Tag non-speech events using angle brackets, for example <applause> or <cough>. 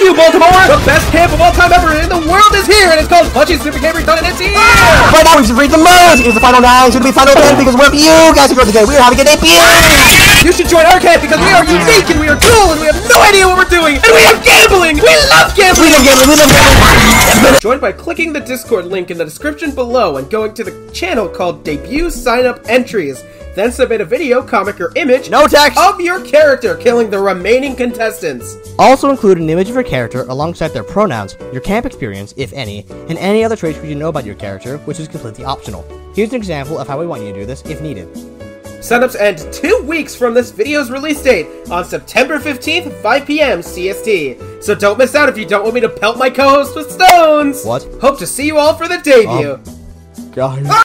you, Baltimore! The best camp of all time ever in the world is here, and it's called Plushy's Stupid Camp and it's here! Ah! Right now, we should read the modes. It's the final nine, to be final ten, because wherever you guys are going today, we are having a debut. You should join our camp because we are unique and we are cool and we have no idea what we're doing and we have gambling! We love We gambling! love gambling, we love gambling. <laughs> Join by clicking the Discord link in the description below and going to the channel called Debut Sign Up Entries. Then submit a video, comic, or image No text. of your character killing the remaining contestants. Also include an image of your character alongside their pronouns, your camp experience, if any, and any other traits we should know about your character, which is completely optional. Here's an example of how we want you to do this if needed. Setups end two weeks from this video's release date on September 15th, 5 p.m. CST. So don't miss out if you don't want me to pelt my co-host with stones. What? Hope to see you all for the debut. Um, God. Ah!